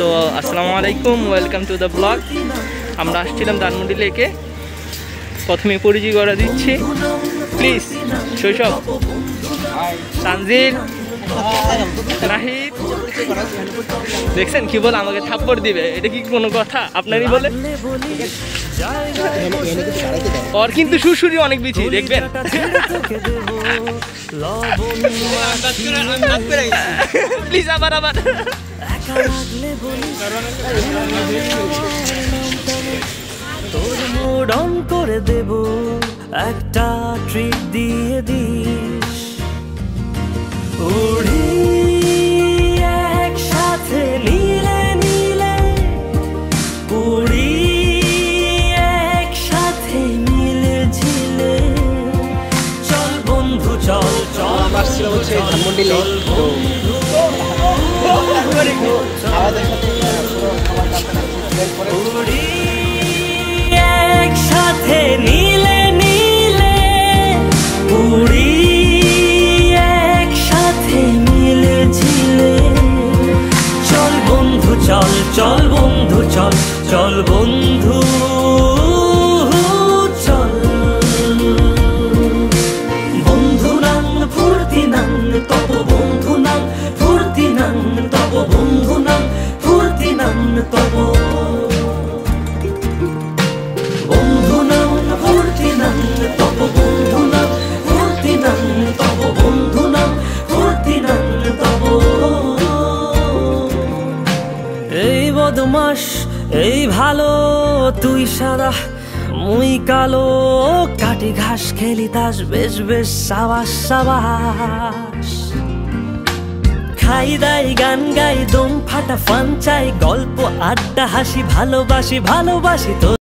তো আসসালামু আলাইকুম ওয়েলকাম টু দ্য ব্লগ আমরা আসছিলাম ধানমন্ডি লেকে। প্রথমে পরিচয় করা দিচ্ছি। প্লিজ শৈশব। তানজিল। দেখছেন কি বলে আমাকে থাপ্পড় দিবে? এটা কি কোনো কথা? আপনারই বলে? ওর কিন্তু সুরসুরি অনেক বেশি দেখবেন। প্লিজ আবার আবার। তোর মুড অন করে দেব একটা ট্রিপ দিয়ে দিস আসছিল হচ্ছে ধানমন্ডি লেক। তো আমাদের একসাথে নীলে নীলে উড়ি একসাথে মিলে ঝিলে। চল বন্ধু, চল চল বন্ধু, চল চল বন্ধু। বদমাস এই ভালো, তুই সাদা। মুই কালো, কাটি ঘাস খেলি তাস, বেশ বেশ, সাবাস সাবাস। খাই দাই, গান গাই, দম ফাটা, ফান চাই, গল্প, আড্ডা, হাসি, ভালোবাসি ভালোবাসি তো